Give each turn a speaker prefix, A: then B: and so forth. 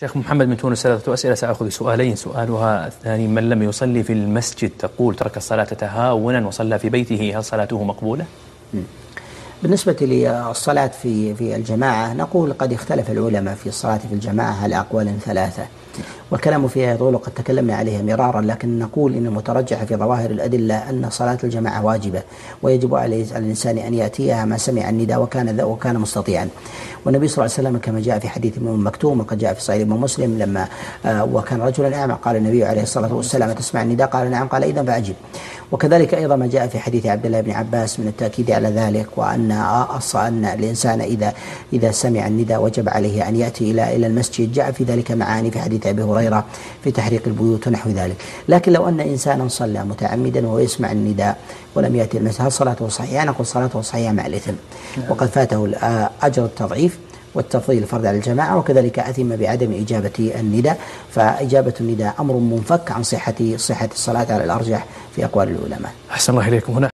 A: شيخ محمد من تونس ثلاثة أسئلة. سأخذ سؤالين. سؤالها الثاني من لم يصلي في المسجد؟ تقول ترك الصلاة تهاونا وصلى في بيته. هل صلاته مقبولة؟
B: بالنسبة للصلاة في في الجماعة نقول قد اختلف العلماء في الصلاة في الجماعة. على أقوال ثلاثة؟ والكلام فيها يطول وقد تكلمنا عليها مرارا لكن نقول إن المترجح في ظواهر الأدلة أن صلاة الجماعة واجبة ويجب على الإنسان أن يأتيها ما سمع النداء وكان وكان مستطيعا. والنبي صلى الله عليه وسلم كما جاء في حديث ابن مكتوم وقد جاء في صحيح ابن مسلم لما آه، وكان رجلا أعمى قال النبي عليه الصلاة والسلام تسمع النداء؟ قال نعم. قال إذا فأجب. وكذلك أيضا ما جاء في حديث عبد الله بن عباس من التأكيد على ذلك وأن أن الإنسان إذا إذا سمع النداء وجب عليه أن يأتي إلى إلى المسجد. جاء في ذلك معاني في حديث أبي هريرة في تحريق البيوت ونحو ذلك. لكن لو أن إنسانا صلى متعمدا وهو يسمع النداء ولم يأتي المسجد هل صلاته صحيحة؟ نقول صلاته صحيحة مع الإثم. نعم. وقد فاته أجر التضعيف والتفضيل الفرد على الجماعة وكذلك أثم بعدم إجابة النداء. فإجابة النداء أمر منفك عن صحة صحة الصلاة على الأرجح في أقوال العلماء.
A: أحسن الله إليكم. هنا